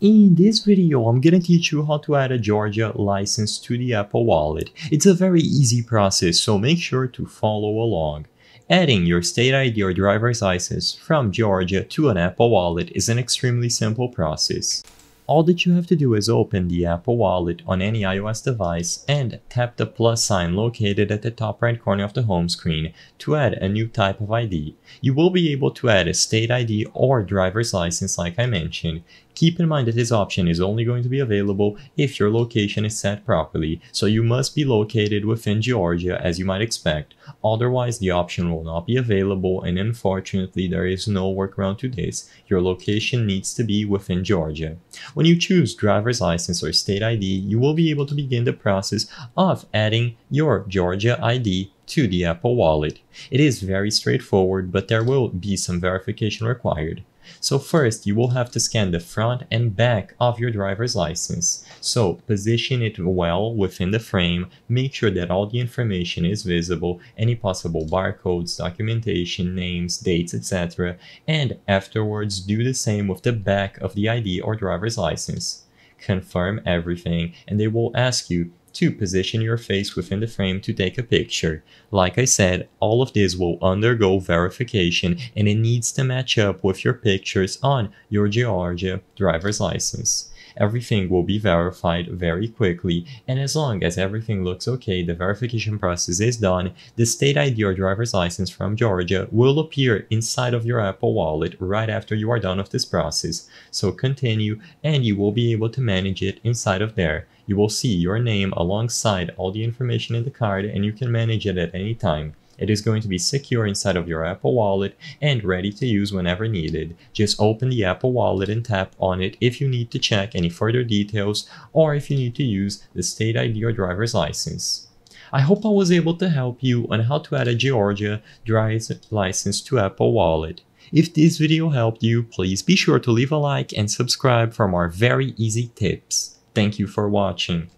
In this video, I'm gonna teach you how to add a Georgia license to the Apple Wallet. It's a very easy process, so make sure to follow along. Adding your state ID or driver's license from Georgia to an Apple Wallet is an extremely simple process. All that you have to do is open the Apple Wallet on any iOS device and tap the plus sign located at the top right corner of the home screen to add a new type of ID. You will be able to add a state ID or driver's license like I mentioned. Keep in mind that this option is only going to be available if your location is set properly, so you must be located within Georgia as you might expect. Otherwise, the option will not be available and unfortunately there is no workaround to this. Your location needs to be within Georgia. When you choose driver's license or state ID, you will be able to begin the process of adding your Georgia ID to the Apple Wallet. It is very straightforward, but there will be some verification required. So first, you will have to scan the front and back of your driver's license. So position it well within the frame, make sure that all the information is visible, any possible barcodes, documentation, names, dates, etc. And afterwards, do the same with the back of the ID or driver's license. Confirm everything and they will ask you to position your face within the frame to take a picture. Like I said, all of this will undergo verification and it needs to match up with your pictures on your Georgia driver's license. Everything will be verified very quickly and as long as everything looks okay, the verification process is done, the state ID or driver's license from Georgia will appear inside of your Apple Wallet right after you are done with this process. So continue and you will be able to manage it inside of there. You will see your name alongside all the information in the card and you can manage it at any time. It is going to be secure inside of your Apple Wallet and ready to use whenever needed. Just open the Apple Wallet and tap on it if you need to check any further details or if you need to use the state ID or driver's license. I hope I was able to help you on how to add a Georgia driver's license to Apple Wallet. If this video helped you, please be sure to leave a like and subscribe for more very easy tips. Thank you for watching.